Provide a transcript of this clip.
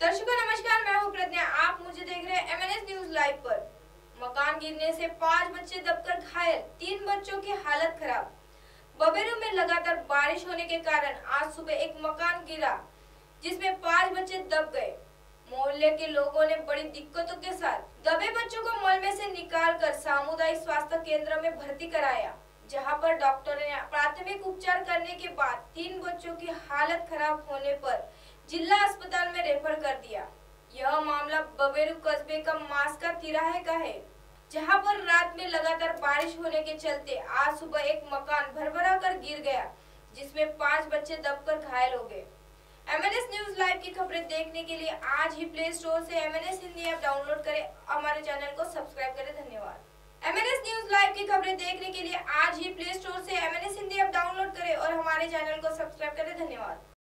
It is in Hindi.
दर्शकों, नमस्कार, मैं हूँ प्रज्ञा। आप मुझे देख रहे हैं एमएनएस न्यूज़ लाइव पर। मकान गिरने से पाँच बच्चे दबकर घायल, तीन बच्चों की हालत खराब। बबेरू में लगातार बारिश होने के कारण आज सुबह एक मकान गिरा, जिसमें पाँच बच्चे दब गए। मोहल्ले के लोगों ने बड़ी दिक्कतों के साथ दबे बच्चों को मलबे से निकालकर सामुदायिक स्वास्थ्य केंद्र में भर्ती कराया, जहाँ पर डॉक्टर ने प्राथमिक उपचार करने के बाद तीन बच्चों की हालत खराब होने पर जिला अस्पताल में रेफर कर दिया। यह मामला बबेरू कस्बे का मास्का तिराहे का है, जहाँ पर रात में लगातार बारिश होने के चलते आज सुबह एक मकान भरभरा कर गिर गया, जिसमें पाँच बच्चे दबकर घायल हो गए। एमएनएस न्यूज़ लाइव की खबरें देखने के लिए आज ही प्ले स्टोर से एमएनएस हिंदी ऐप डाउनलोड करें हमारे चैनल को सब्सक्राइब करें। धन्यवाद। एमएनएस न्यूज़ लाइव की खबरें देखने के लिए आज ही प्ले स्टोर से एमएनएस हिंदी ऐप डाउनलोड करें और हमारे चैनल को सब्सक्राइब करें। धन्यवाद।